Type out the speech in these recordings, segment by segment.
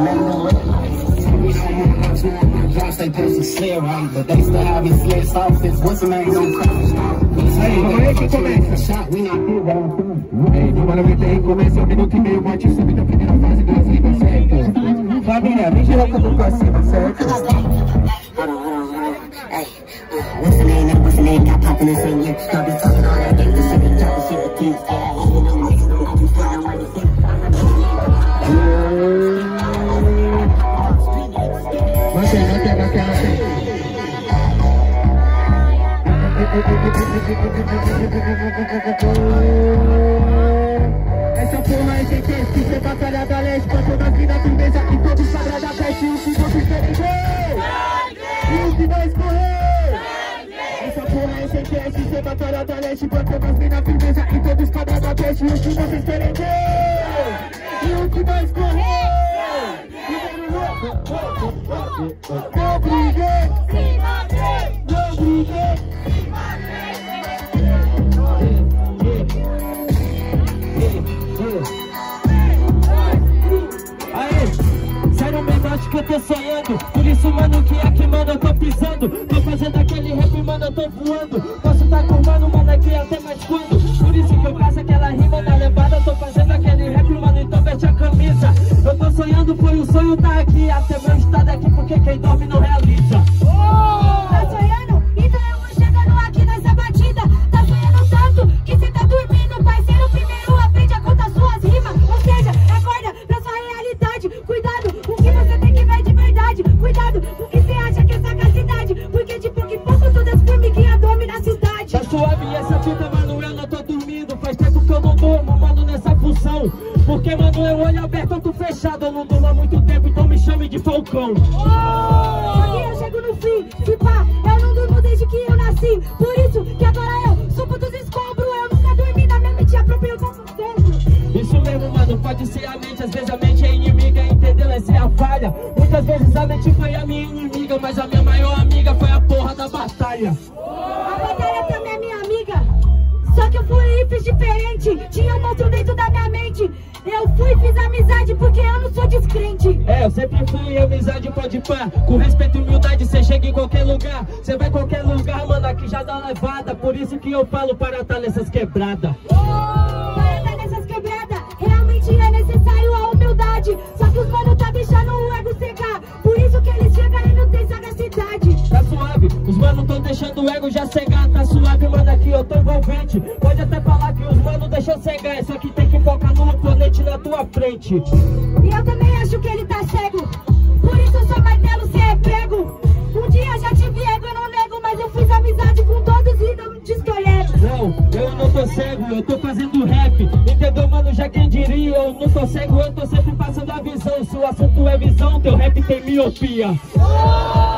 They pass uh, the shit but they still have what's. Hey, come here, come here. Shot, we not here, but I'm through. Hey, normalmente recomeça um minuto e meio antes de subir da primeira fase das ligas, certo? Be talking all that game. This shit. Essa porra é gente que você batalha da leste Pra toda a vida firmeza e todo sagrada peste E o que vocês querem ver? E o que vai escorrer? Essa porra é gente que você batalha da leste Pra toda a vida firmeza e todo sagrada peste E o que vocês querem ver? E o que vai escorrer? Não briguei! Não briguei! Que eu tô sonhando Por isso, mano, que aqui, mano, eu tô pisando Tô fazendo aquele rap, mano, eu tô voando Posso tá com mano, mano, aqui até mais quando Por isso que eu faço aquela rima na levada Tô fazendo sonhando, foi um sonho tá aqui Até meu estado aqui, porque quem dorme não realiza Tá sonhando? Então eu vou chegando aqui nessa batida. Tá sonhando tanto que cê tá dormindo, parceiro. Primeiro aprende a contar suas rimas. Ou seja, acorda pra sua realidade. Cuidado com o que você tem que ver de verdade. Cuidado com o que você acha que é sagacidade. Porque de pouco em pouco todas as formiguinhas dormem na cidade. Tá suave essa fita, mano, eu não tô dormindo Faz tempo que eu não durmo, mano, nessa função Porque, mano, eu olho aberto, eu tô fechado Eu não durmo há muito tempo, então me chame de Falcão Só que eu chego no fim, se pá, eu não durmo desde que eu nasci. Por isso que agora eu subo dos escombros. Eu nunca dormi na minha mente, apropriou como sempre. Isso mesmo, mano, pode ser a mente Às vezes a mente é inimiga, entendeu? Essa é a falha Muitas vezes a mente foi a minha inimiga Mas a minha maior amiga foi a porra da batalha A batalha também é minha amiga. Só que eu fui e fiz diferente. Tinha um monstro dentro da minha mente. Fui e fiz amizade porque eu não sou descrente. É, eu sempre fui amizade, pode pá Com respeito e humildade, cê chega em qualquer lugar Cê vai em qualquer lugar, mano, aqui já dá levada Por isso que eu falo para tá nessas quebradas Para estar nessas quebradas, realmente é necessário a humildade. Só que os mano tá deixando o ego secar. Por isso que eles chegam e não tem sagacidade. Tá suave, os mano tão deixando o ego já cegar Tá suave, mano, aqui eu tô envolvente Pode até falar que os mano deixou cegar Só que tem que focar no oponente na tua frente E eu também acho que ele tá cego. Por isso eu sou martelo, cê é prego. Um dia já tive ego, eu não nego, mas eu fiz amizade com todos e não te escolheram. Não, eu não tô cego, eu tô fazendo rap Entendeu, mano, já quem diria Eu não tô cego, eu tô sempre passando a visão Se o assunto é visão, teu rap tem miopia Só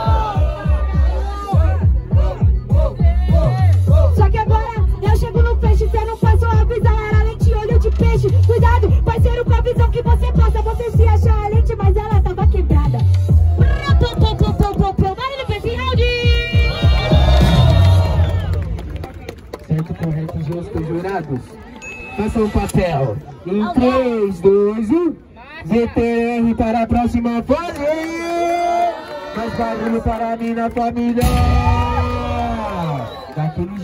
Certo, correto, justo, jurados Façam o papel. Em 3, 2, 1 VTR para a próxima fase Mais barulho para mim na família